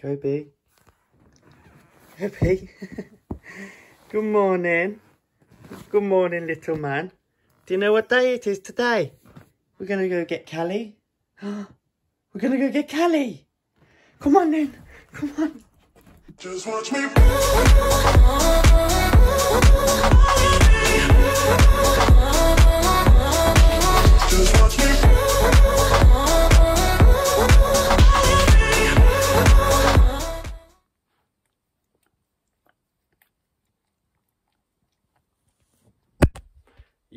Kobe. Kobe. Good morning. Good morning, little man. Do you know what day it is today? We're going to go get Callie. We're going to go get Callie. Come on then. Come on. Just watch me.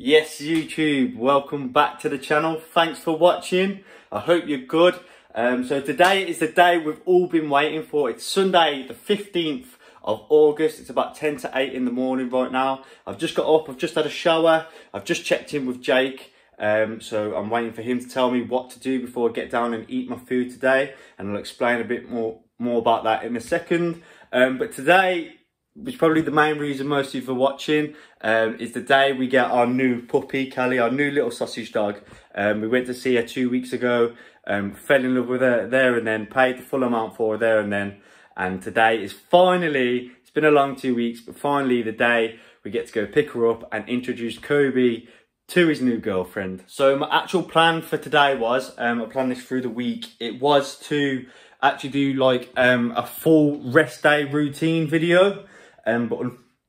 Yes, YouTube, welcome back to the channel. Thanks for watching. I hope you're good. Um, so today is the day we've all been waiting for. It's Sunday, the 15th of August. It's about 10 to 8 in the morning right now. I've just got up, I've just had a shower. I've just checked in with Jake. Um, so I'm waiting for him to tell me what to do before I get down and eat my food today. And I'll explain a bit more, more about that in a second. Um, but today, which probably the main reason most of you for watching, um, is the day we get our new puppy, Callie, our new little sausage dog. Um, we went to see her two weeks ago, um, fell in love with her there and then, paid the full amount for her there and then. And today is finally, it's been a long two weeks, but finally the day we get to go pick her up and introduce Kobe to his new girlfriend. So my actual plan for today was, um, I planned this through the week, it was to actually do like um, a full rest day routine video. Um, but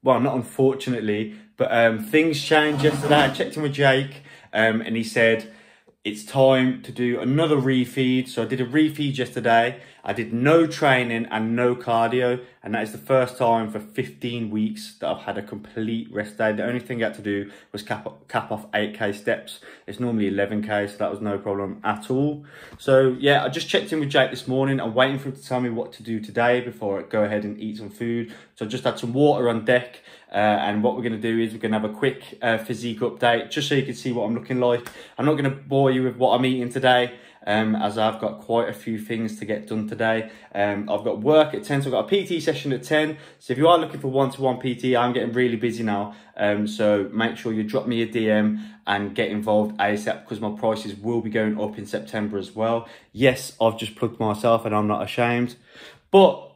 well, not unfortunately, but um, things changed yesterday. I checked in with Jake, um, and he said it's time to do another refeed. So I did a refeed yesterday. I did no training and no cardio, and that is the first time for 15 weeks that I've had a complete rest day. The only thing I had to do was cap, cap off 8k steps. It's normally 11k, so that was no problem at all. So yeah, I just checked in with Jake this morning. I'm waiting for him to tell me what to do today before I go ahead and eat some food. So I just had some water on deck. Uh, and what we're going to do is we're going to have a quick uh, physique update just so you can see what I'm looking like. I'm not going to bore you with what I'm eating today um, as I've got quite a few things to get done today. Um, I've got work at 10, so I've got a PT session at 10. So if you are looking for one-to-one PT, I'm getting really busy now. Um, so make sure you drop me a DM and get involved ASAP because my prices will be going up in September as well. Yes, I've just plugged myself and I'm not ashamed. But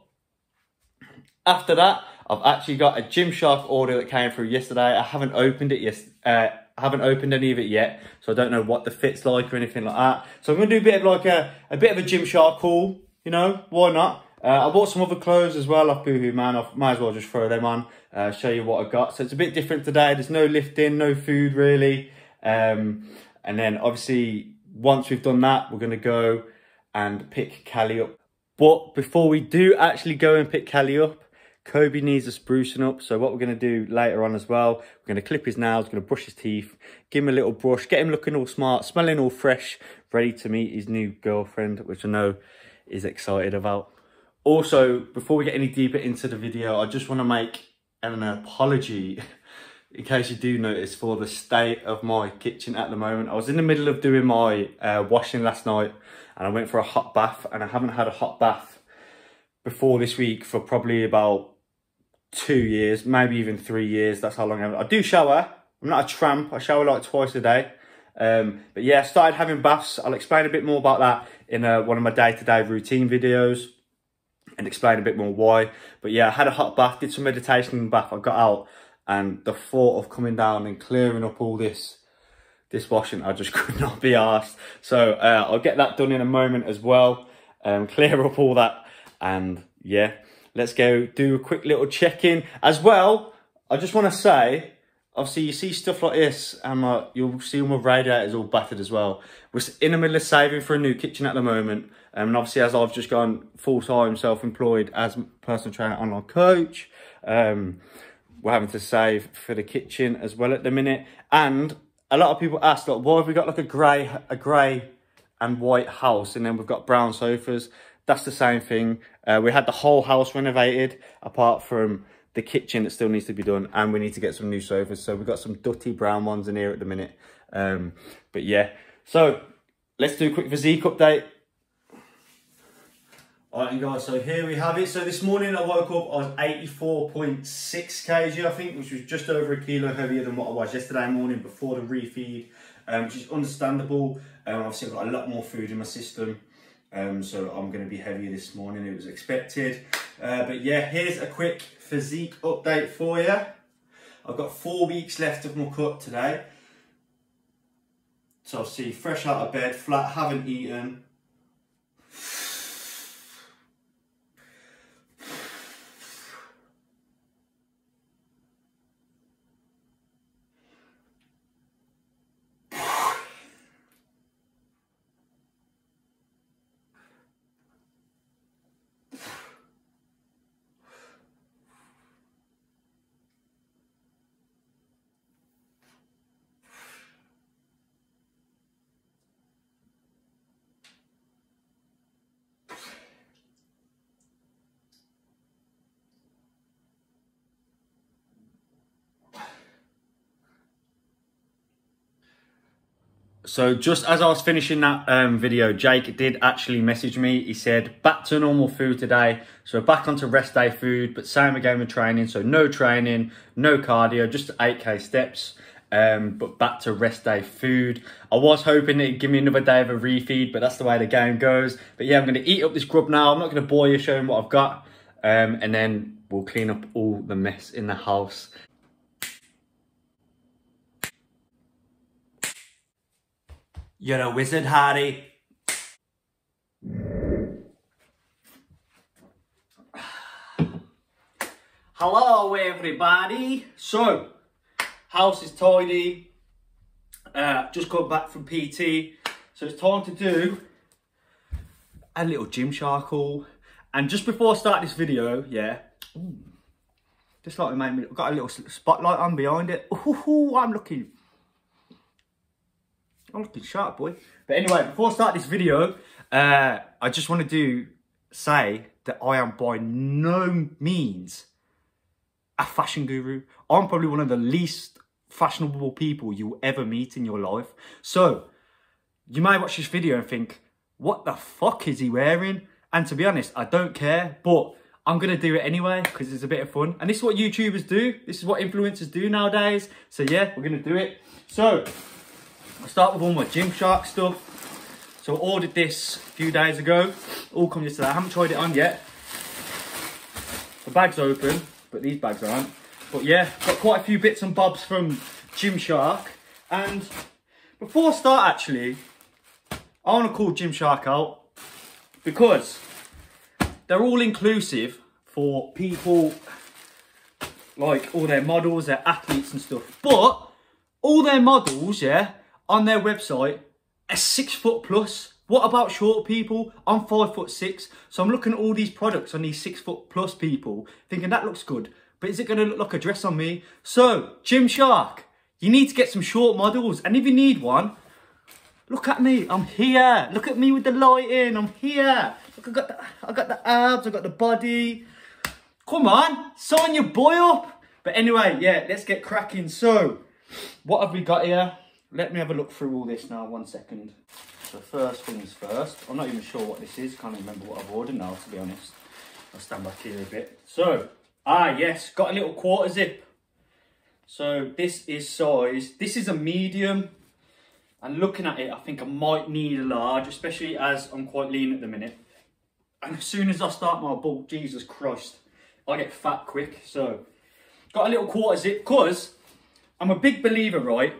after that, I've actually got a Gymshark order that came through yesterday. I haven't opened it yet. uh, I haven't opened any of it yet, so I don't know what the fit's like or anything like that. So I'm gonna do a bit of like a, a bit of a Gymshark haul, you know, why not? Uh, I bought some other clothes as well off Boohoo Man. I might as well just throw them on, uh, show you what I got. So it's a bit different today. There's no lifting, no food really. Um, and then obviously once we've done that, we're gonna go and pick Callie up. But before we do actually go and pick Callie up, Kobe needs a sprucing up. So what we're going to do later on as well, we're going to clip his nails, going to brush his teeth, give him a little brush, get him looking all smart, smelling all fresh, ready to meet his new girlfriend, which I know is excited about. Also, before we get any deeper into the video, I just want to make an apology in case you do notice for the state of my kitchen at the moment. I was in the middle of doing my uh, washing last night and I went for a hot bath and I haven't had a hot bath before this week for probably about two years, maybe even three years. That's how long I've, I do shower. I'm not a tramp. I shower like twice a day. Um, but yeah, I started having baths. I'll explain a bit more about that in uh, one of my day-to-day routine videos and explain a bit more why. But yeah, I had a hot bath, did some meditation in the bath. I got out and the thought of coming down and clearing up all this this washing, I just could not be asked. So uh, I'll get that done in a moment as well. Um, clear up all that and yeah, let's go do a quick little check-in. As well, I just want to say, obviously you see stuff like this and uh, you'll see my radiators all battered as well. We're in the middle of saving for a new kitchen at the moment. Um, and obviously as I've just gone full-time self-employed as personal trainer online coach, um, we're having to save for the kitchen as well at the minute. And a lot of people ask, like, why have we got like a grey, a grey and white house and then we've got brown sofas? That's the same thing. Uh, we had the whole house renovated apart from the kitchen that still needs to be done and we need to get some new sofas. So we've got some dutty brown ones in here at the minute. Um, but yeah, so let's do a quick physique update. Alright guys, so here we have it. So this morning I woke up, I was 84.6 kg I think, which was just over a kilo heavier than what I was yesterday morning before the refeed, um, which is understandable. Um, obviously I've got a lot more food in my system. Um, so I'm going to be heavier this morning. It was expected. Uh, but yeah, here's a quick physique update for you. I've got four weeks left of my cut today. So I'll see fresh out of bed, flat, haven't eaten. So just as I was finishing that um, video, Jake did actually message me. He said, back to normal food today. So back onto rest day food, but same again with training. So no training, no cardio, just 8K steps. Um, but back to rest day food. I was hoping it'd give me another day of a refeed, but that's the way the game goes. But yeah, I'm going to eat up this grub now. I'm not going to bore you showing what I've got. Um, and then we'll clean up all the mess in the house. You're a wizard, Harry. Hello, everybody. So, house is tidy. Uh, just got back from PT. So it's time to do a little gym haul. And just before I start this video, yeah, ooh, just like it made me, got a little spotlight on behind it. Ooh, I'm looking I'm looking sharp, boy. But anyway, before I start this video, uh, I just want to do say that I am by no means a fashion guru. I'm probably one of the least fashionable people you'll ever meet in your life. So, you may watch this video and think, what the fuck is he wearing? And to be honest, I don't care, but I'm going to do it anyway because it's a bit of fun. And this is what YouTubers do. This is what influencers do nowadays. So yeah, we're going to do it. So, I'll start with all my Gymshark stuff. So I ordered this a few days ago. All come yesterday. I haven't tried it on yet. The bag's open, but these bags aren't. But yeah, got quite a few bits and bobs from Gymshark. And before I start actually, I want to call Gymshark out because they're all inclusive for people like all their models, their athletes and stuff. But all their models, yeah, on their website a six foot plus. What about short people? I'm five foot six. So I'm looking at all these products on these six foot plus people, thinking that looks good. But is it going to look like a dress on me? So, Gymshark, you need to get some short models. And if you need one, look at me. I'm here. Look at me with the lighting. I'm here. Look, I got the, I got the abs. I got the body. Come on, sign your boy up. But anyway, yeah, let's get cracking. So, what have we got here? Let me have a look through all this now, one second. So first things first, I'm not even sure what this is, can't remember what I've ordered now, to be honest. I'll stand back here a bit. So, ah yes, got a little quarter zip. So this is size, this is a medium. And looking at it, I think I might need a large, especially as I'm quite lean at the minute. And as soon as I start my bulk, Jesus Christ, I get fat quick. So, got a little quarter zip, because I'm a big believer, right?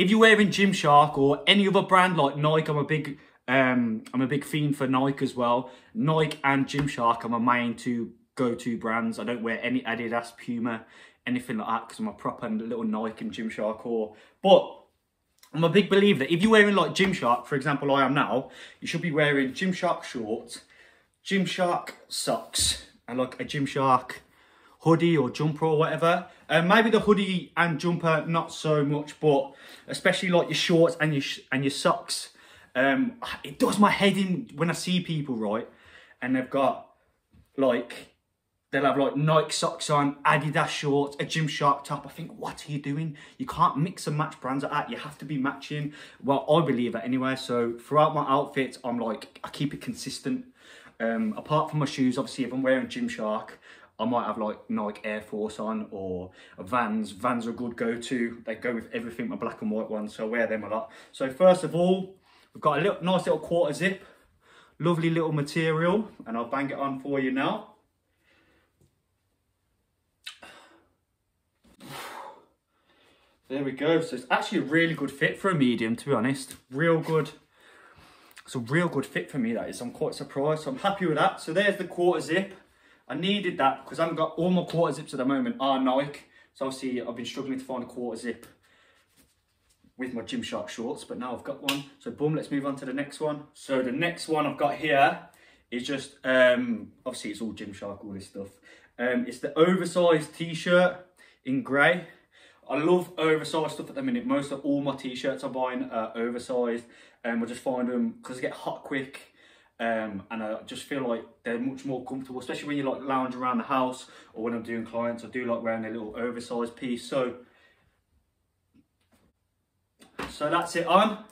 If you're wearing Gymshark or any other brand like Nike, I'm a big um, I'm a big fiend for Nike as well. Nike and Gymshark are my main two go-to brands. I don't wear any Adidas, Puma, anything like that because I'm a proper little Nike and Gymshark whore. But I'm a big believer that if you're wearing like Gymshark, for example, I am now, you should be wearing Gymshark shorts, Gymshark socks, and like a Gymshark hoodie or jumper or whatever. Um, maybe the hoodie and jumper, not so much, but especially like your shorts and your and your socks. Um, it does my head in when I see people, right? And they've got like, they'll have like Nike socks on, Adidas shorts, a Gymshark top. I think, what are you doing? You can't mix and match brands like that. You have to be matching. Well, I believe that anyway. So throughout my outfits, I'm like, I keep it consistent. Um, apart from my shoes, obviously, if I'm wearing Gymshark, I might have like Nike Air Force on or Vans. Vans are a good go-to. They go with everything, my black and white ones, so I wear them a lot. So first of all, we've got a little, nice little quarter zip. Lovely little material, and I'll bang it on for you now. There we go. So it's actually a really good fit for a medium, to be honest. Real good. It's a real good fit for me, that is. I'm quite surprised. So I'm happy with that. So there's the quarter zip. I needed that because I've got all my quarter zips at the moment are Nike. So obviously I've been struggling to find a quarter zip with my Gymshark shorts, but now I've got one. So boom, let's move on to the next one. So the next one I've got here is just, um, obviously it's all Gymshark, all this stuff. Um, it's the oversized t-shirt in grey. I love oversized stuff at the minute. Most of all my t-shirts I'm buying are oversized. Um, I just find them, because they get hot quick, um, and I just feel like they're much more comfortable, especially when you like lounge around the house or when I'm doing clients. I do like wearing a little oversized piece. So, so that's it on.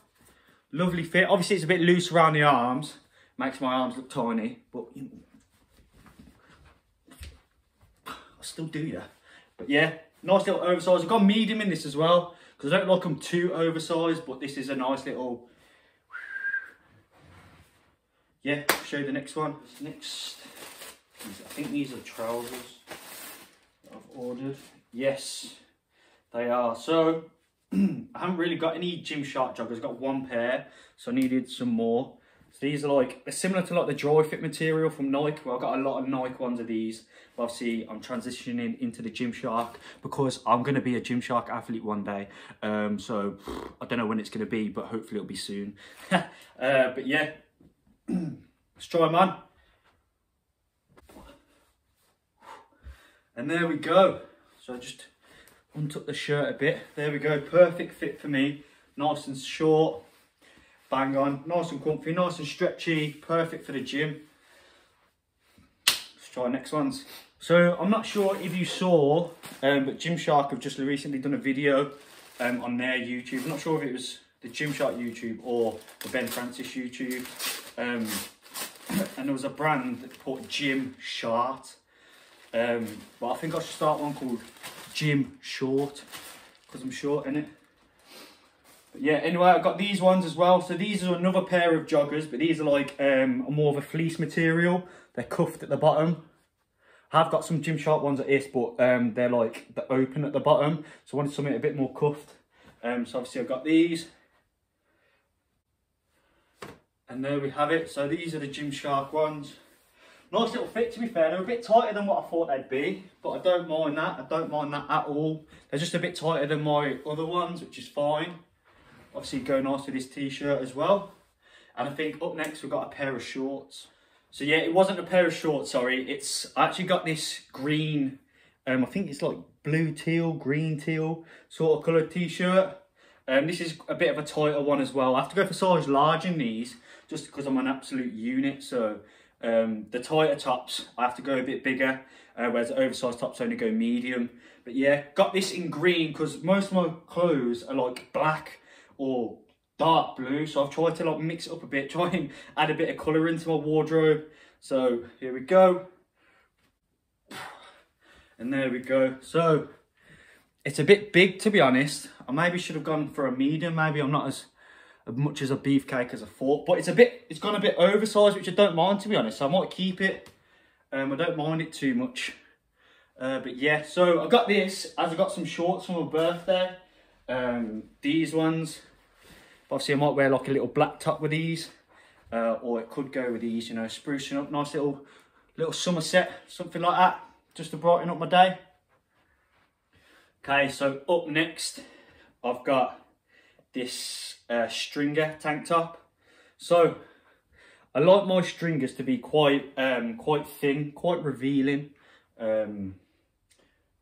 Lovely fit. Obviously, it's a bit loose around the arms. Makes my arms look tiny, but you know, I still do yeah. But yeah, nice little oversized. I've got medium in this as well because I don't like them too oversized, but this is a nice little yeah, show the next one. Next, I think these are trousers I've ordered. Yes, they are. So, I haven't really got any Gymshark joggers. I've got one pair, so I needed some more. So these are like, they're similar to like the dry fit material from Nike. Well, I've got a lot of Nike ones of these. But obviously, I'm transitioning into the Gymshark because I'm going to be a Gymshark athlete one day. Um, so, I don't know when it's going to be, but hopefully it'll be soon. uh, but yeah, Let's try on. And there we go. So I just untuck the shirt a bit. There we go, perfect fit for me. Nice and short, bang on. Nice and comfy, nice and stretchy, perfect for the gym. Let's try next ones. So I'm not sure if you saw, um, but Gymshark have just recently done a video um, on their YouTube. I'm not sure if it was the Gymshark YouTube or the Ben Francis YouTube. Um, and there was a brand that put Jim Short. Um, but I think I should start one called Jim Short because I'm short in it. But yeah, anyway, I've got these ones as well. So these are another pair of joggers, but these are like um, more of a fleece material. They're cuffed at the bottom. I've got some Jim Gymshark ones at this, but um, they're like the open at the bottom. So I wanted something a bit more cuffed. Um, so obviously I've got these. And there we have it. So these are the Gymshark ones. Nice little fit to be fair. They're a bit tighter than what I thought they'd be. But I don't mind that. I don't mind that at all. They're just a bit tighter than my other ones, which is fine. Obviously go nice with this t-shirt as well. And I think up next we've got a pair of shorts. So yeah, it wasn't a pair of shorts, sorry. It's I actually got this green, um, I think it's like blue teal, green teal sort of coloured t-shirt. Um, this is a bit of a tighter one as well. I have to go for size large in these just because I'm an absolute unit. So um, the tighter tops, I have to go a bit bigger, uh, whereas the oversized tops only go medium. But yeah, got this in green because most of my clothes are like black or dark blue. So I've tried to like mix it up a bit, try and add a bit of colour into my wardrobe. So here we go. And there we go. So it's a bit big to be honest. I maybe should have gone for a medium. Maybe I'm not as much as a beefcake as I thought. But it's a bit, it's gone a bit oversized, which I don't mind to be honest. So I might keep it. Um, I don't mind it too much. Uh, but yeah, so I got this as I got some shorts for my birthday. Um, these ones. Obviously, I might wear like a little black top with these. Uh, or it could go with these, you know, sprucing up, nice little little summer set, something like that, just to brighten up my day. Okay, so up next, I've got this uh, stringer tank top. So I like my stringers to be quite um, quite thin, quite revealing. Um,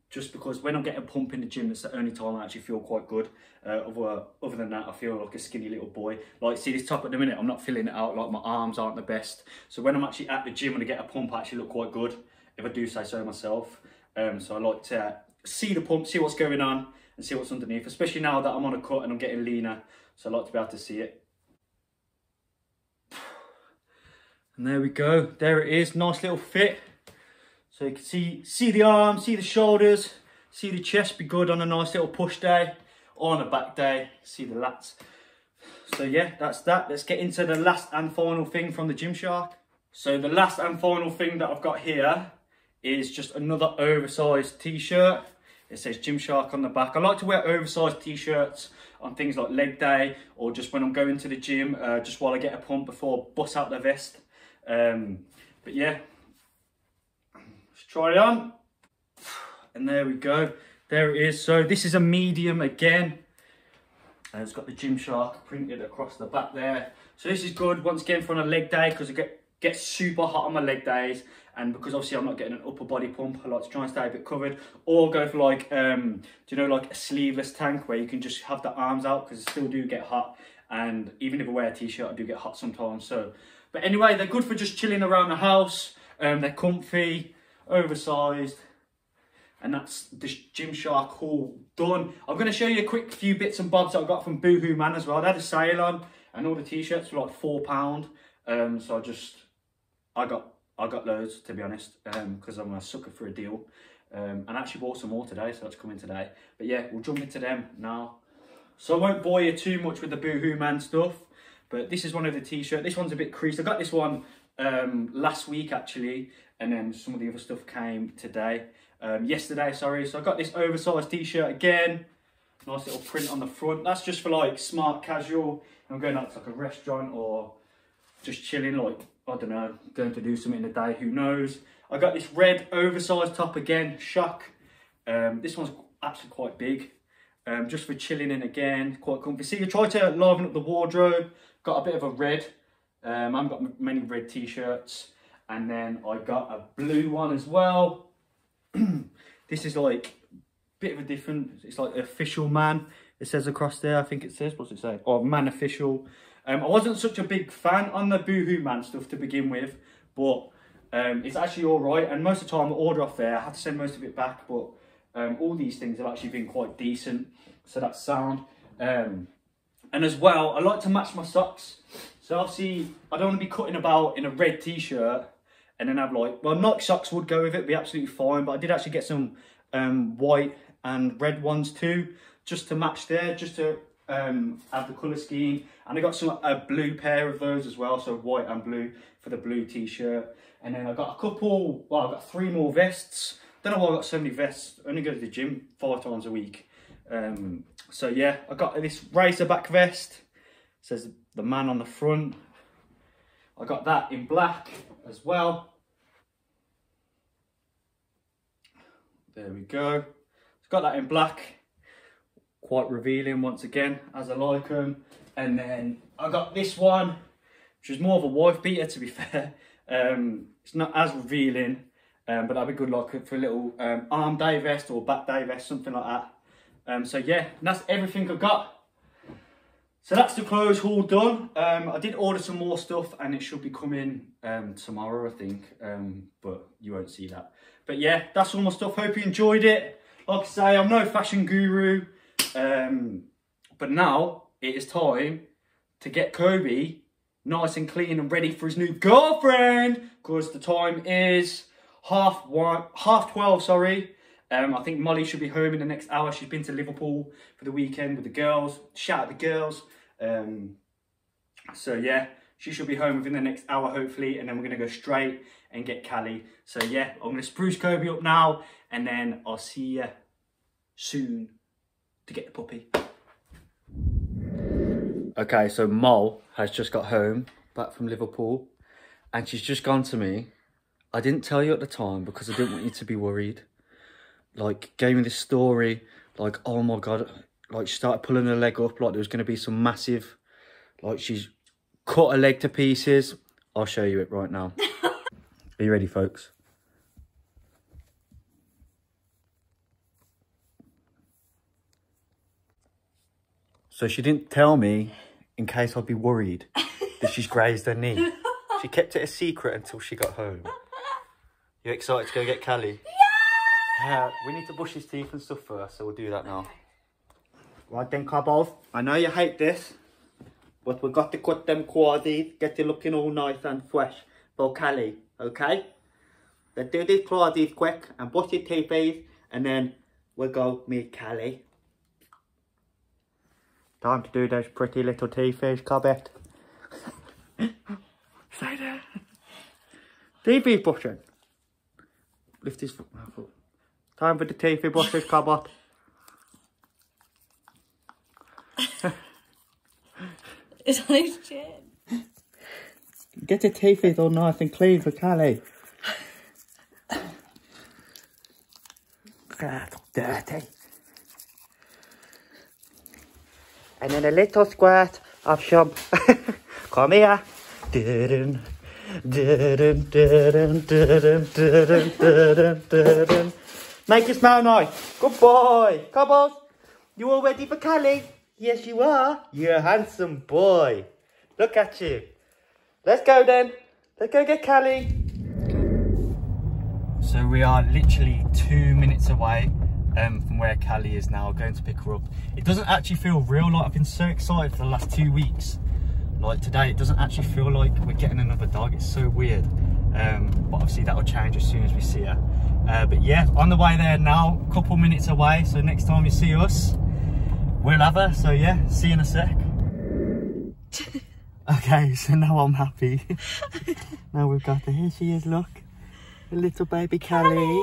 just because when I'm getting a pump in the gym, it's the only time I actually feel quite good. Uh, other, other than that, I feel like a skinny little boy. Like, see this top at the minute, I'm not filling it out, like my arms aren't the best. So when I'm actually at the gym and I get a pump, I actually look quite good, if I do say so myself. Um, so I like to see the pump, see what's going on, and see what's underneath, especially now that I'm on a cut and I'm getting leaner. So I like to be able to see it. And there we go. There it is. Nice little fit. So you can see see the arms, see the shoulders, see the chest be good on a nice little push day or on a back day. See the lats. So yeah, that's that. Let's get into the last and final thing from the Gymshark. So the last and final thing that I've got here is just another oversized t-shirt. It says Gymshark on the back. I like to wear oversized t-shirts on things like leg day or just when I'm going to the gym, uh, just while I get a pump before I bust out the vest. Um, but yeah, let's try it on. And there we go. There it is. So this is a medium again. And it's got the Gymshark printed across the back there. So this is good once again for on a leg day because it get, gets super hot on my leg days. And because obviously I'm not getting an upper body pump, I like to try and stay a bit covered. Or go for like, um, do you know, like a sleeveless tank where you can just have the arms out because it still do get hot. And even if I wear a t-shirt, I do get hot sometimes. So, but anyway, they're good for just chilling around the house. Um, they're comfy, oversized and that's the Gymshark haul done. I'm going to show you a quick few bits and bobs that I got from Boohoo Man as well. They had a sale on, and all the t-shirts were like four pound. Um, so I just, I got, I got loads to be honest, because I'm a sucker for a deal. Um, and I actually bought some more today, so that's coming today. But yeah, we'll jump into them now. So I won't bore you too much with the Boohoo Man stuff, but this is one of the t-shirt. This one's a bit creased. I got this one um, last week actually, and then some of the other stuff came today um, yesterday, sorry. So I got this oversized t-shirt again. Nice little print on the front. That's just for like smart casual. I'm going out to like a restaurant or just chilling, like, I don't know, going to do something in the day, who knows. I got this red oversized top again, shock. Um, this one's actually quite big. Um, just for chilling in again, quite comfy. See, I tried to liven up the wardrobe. Got a bit of a red. Um, I haven't got many red t-shirts. And then I got a blue one as well. this is like a bit of a different, it's like official man. It says across there, I think it says, what's it say? Oh, man official. Um, I wasn't such a big fan on the Boohoo Man stuff to begin with, but um, it's actually all right. And most of the time I order off there, I have to send most of it back, but um, all these things have actually been quite decent. So that's sound. Um, and as well, I like to match my socks. So obviously, I don't want to be cutting about in a red t-shirt and then have like, well, Nike socks would go with it, be absolutely fine. But I did actually get some um, white and red ones too, just to match there, just to um, have the colour scheme. And I got some a blue pair of those as well, so white and blue for the blue t-shirt. And then I got a couple, well, I got three more vests. Don't know why I got so many vests. I only go to the gym five times a week. Um, so yeah, I got this racerback vest. It says the man on the front. I got that in black as well. There we go. It's got that in black. Quite revealing once again, as I like them. And then I got this one, which is more of a wife beater to be fair. Um, it's not as revealing, um, but that'd be good like for a little um, arm day vest or back day vest, something like that. Um, so yeah, that's everything I've got. So that's the clothes haul done. Um, I did order some more stuff and it should be coming um, tomorrow, I think. But you won't see that. But yeah, that's all my stuff. Hope you enjoyed it. Like I say, I'm no fashion guru. But now it is time to get Kobe nice and clean and ready for his new girlfriend. Because the time is half one, half 12, sorry. Um, I think Molly should be home in the next hour. She's been to Liverpool for the weekend with the girls. Shout out the girls. Um, so yeah, she should be home within the next hour hopefully, and then we're gonna go straight and get Callie. So yeah, I'm gonna spruce Kobe up now, and then I'll see you soon to get the puppy. Okay, so Mol has just got home back from Liverpool, and she's just gone to me. I didn't tell you at the time because I didn't want you to be worried. Like, gave me this story, like, oh my god, like she started pulling her leg up like there was going to be some massive like she's cut her leg to pieces i'll show you it right now are you ready folks so she didn't tell me in case i'd be worried that she's grazed her knee she kept it a secret until she got home you excited to go get callie yeah uh, we need to brush his teeth and stuff first so we'll do that now Right then, Cobbles. I know you hate this, but we've got to cut them quaddies, get you looking all nice and fresh for Callie, okay? Let's do these quaddies quick and brush your teeth, and then we'll go meet Callie. Time to do those pretty little teethies, Cobbett. Stay there. TV brushing. Lift his foot. Oh, my foot. Time for the TV brushes, Cobbett. It's on his chin. Get the teethies all nice and clean for Callie. That's dirty. and then a little squirt of some. Come here. Make it smell nice. Good boy. Cobbles, you all ready for Callie? Yes, you are. You're a handsome boy. Look at you. Let's go then. Let's go get Callie. So we are literally two minutes away um, from where Callie is now, going to pick her up. It doesn't actually feel real. Like I've been so excited for the last two weeks. Like today, it doesn't actually feel like we're getting another dog. It's so weird. Um, but obviously that will change as soon as we see her. Uh, but yeah, on the way there now, a couple minutes away. So next time you see us, we'll have her. So yeah, see you in a sec. Okay, so now I'm happy. now we've got her. Here she is, look. The little baby Callie.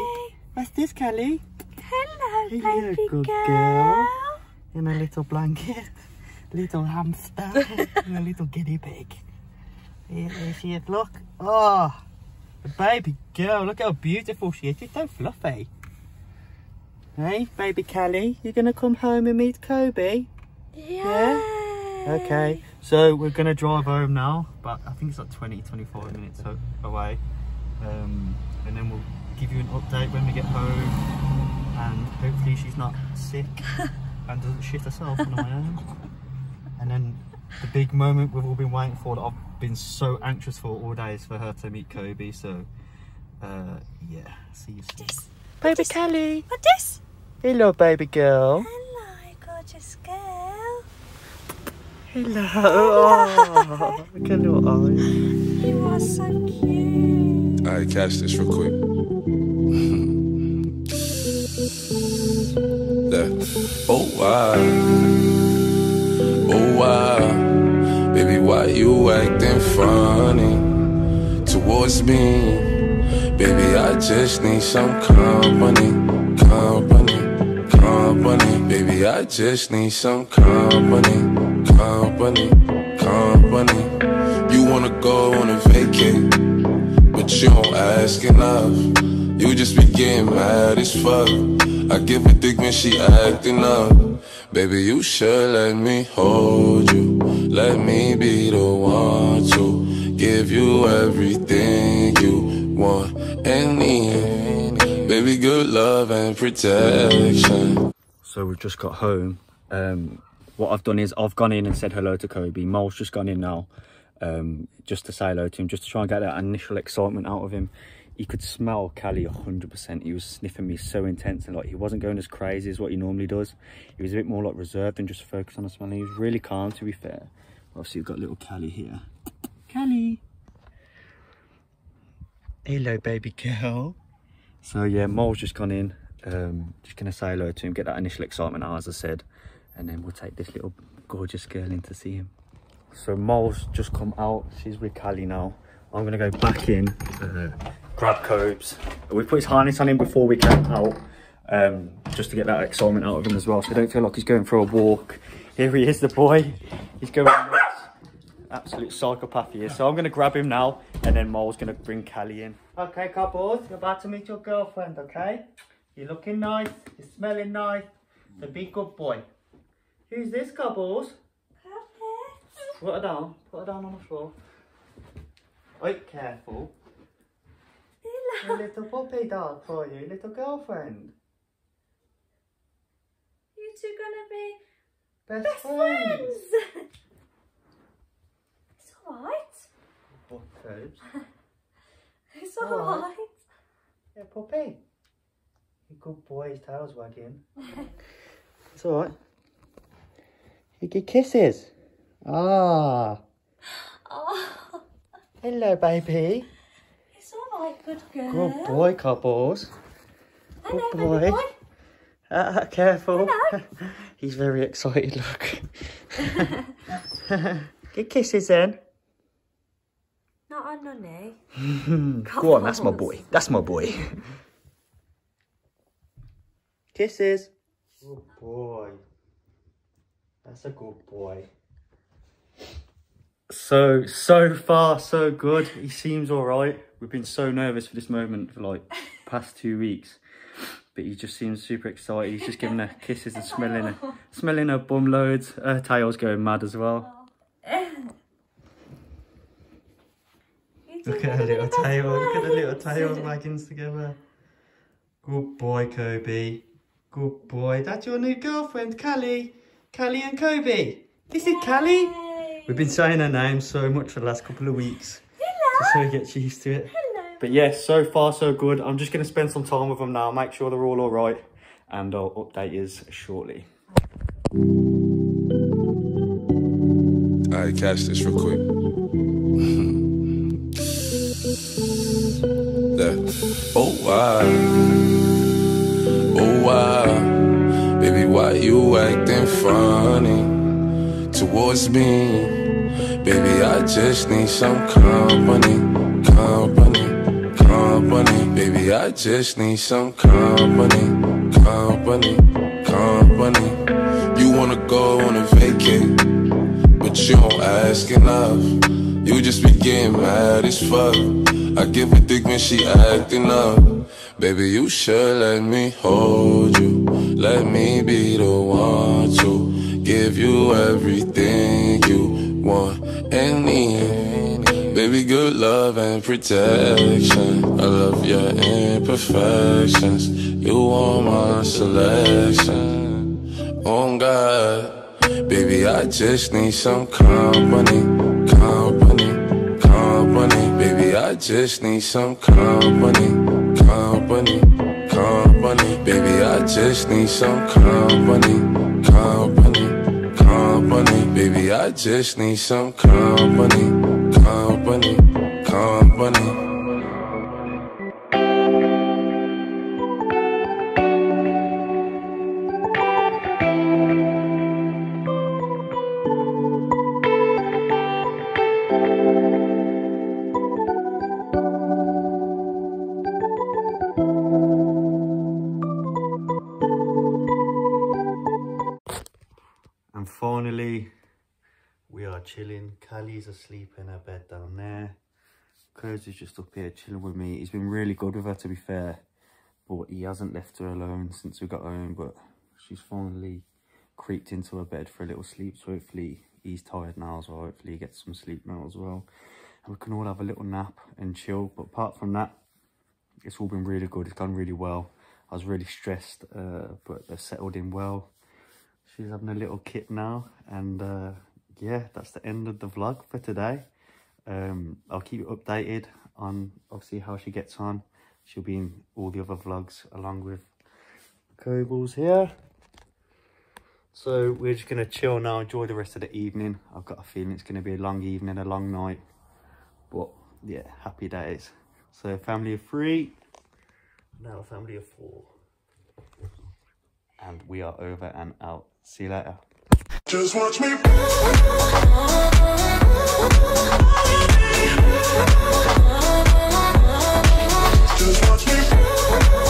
What's this, Callie? You're a baby good girl. girl. In a little blanket. Little hamster. and a little guinea pig. Here, she is, look. Oh, baby girl. Look how beautiful she is. She's so fluffy. Hey, baby Callie, you're going to come home and meet Kobe? Yeah. Okay, so we're gonna drive home now, but I think it's like 20, 25 minutes away. Um, and then we'll give you an update when we get home. And hopefully she's not sick and doesn't shit herself on her own. And then the big moment we've all been waiting for that I've been so anxious for all day is for her to meet Kobe. So, uh, yeah, see you soon. This. Baby Kelly. What this? Hello, baby girl. Hello, gorgeous girl. Hello. Oh, look at your eyes. You are so cute. Alright, catch this real quick. Yeah. Oh. Oh. Baby, why you acting funny towards me? Baby, I just need some company. Company. Company. Baby, I just need some company. Company. Company. You wanna go on a vacate but you don't ask enough. You just be getting mad as fuck. I give a dick when she acting up. Baby, you should let me hold you. Let me be the one to give you everything you want and need. Baby, good love and protection. So we've just got home. Um, what I've done is I've gone in and said hello to Kobe. Mol's just gone in now, um, just to say hello to him, just to try and get that initial excitement out of him. He could smell Callie 100%. He was sniffing me so intense and like he wasn't going as crazy as what he normally does. He was a bit more like reserved and just focused on the smell. He was really calm to be fair. Obviously we've got little Callie here. Callie! Hello baby girl. So yeah, Mol's just gone in. Um, just gonna say hello to him, get that initial excitement out, as I said, and then we'll take this little gorgeous girl in to see him. So Mol's just come out. She's with Callie now. I'm gonna go back in, uh, grab Cobes. We put his harness on him before we came out, um, just to get that excitement out of him as well. So I don't feel like he's going for a walk. Here he is, the boy. He's going nuts. Absolute psychopath he is. So I'm gonna grab him now, and then Mol's gonna bring Callie in. Okay, Cobbles, you're about to meet your girlfriend, okay? You're looking nice, you're smelling nice, so be good boy. Who's this, Cobbles? Put her down, put her down on the floor. Wait, careful. A little puppy dog for you, little girlfriend. You two gonna be Best, best friends. friends. it's alright. What, Cobes? It's Alright. alright. Yeah, puppy. You good boy, his tail's wagging. it's alright. You get kisses. Ah. Oh, Hello, baby. It's good girl. Good boy, Cobbles. Hello, Good baby boy. boy. Uh, careful. He's very excited, look. Get kisses then. Not on Nunny. Go on, that's my boy. That's my boy. Kisses. Good boy. That's a good boy. So, so far, so good. He seems all right. We've been so nervous for this moment for like past two weeks. But he just seems super excited. He's just giving her kisses and smelling her, smelling her bum loads. Her tail's going mad as well. Look at her little tail. Look at her little tails wagging together. Good boy, Kobe. Good boy. That's your new girlfriend, Callie. Callie and Kobe. This is Callie. We've been saying her name so much for the last couple of weeks. Hello. Just so he gets used to it. Hello. But yes, so far so good. I'm just going to spend some time with them now, make sure they're all alright. And I'll update you shortly. Alright, catch this real quick. That, oh why, oh why, baby why you acting funny towards me? Baby I just need some company, company, company. Baby I just need some company, company, company. You wanna go on a vacate? But you don't ask enough. You just be getting mad as fuck. I give a dick when she acting up. Baby, you should let me hold you. Let me be the one to give you everything want and need. Baby, good love and protection. I love your imperfections. You are my selection. Oh God. Baby, I just need some company, company, company. Baby, I just need some company, company, company. Baby, I just need some company, company, company. Baby, I just need some company, company, company. Kurz is just up here chilling with me. He's been really good with her, to be fair. But he hasn't left her alone since we got home. But she's finally creeped into her bed for a little sleep. So hopefully he's tired now as well. Hopefully he gets some sleep now as well. And we can all have a little nap and chill. But apart from that, it's all been really good. It's gone really well. I was really stressed, uh, but they've settled in well. She's having a little kit now. And uh, yeah, that's the end of the vlog for today. Um, I'll keep you updated on obviously how she gets on. She'll be in all the other vlogs along with Cobles here. So we're just going to chill now, enjoy the rest of the evening. I've got a feeling it's going to be a long evening, a long night. But yeah, happy days. So family of three, now a family of four. And we are over and out. See you later. Just watch me. Just watch me.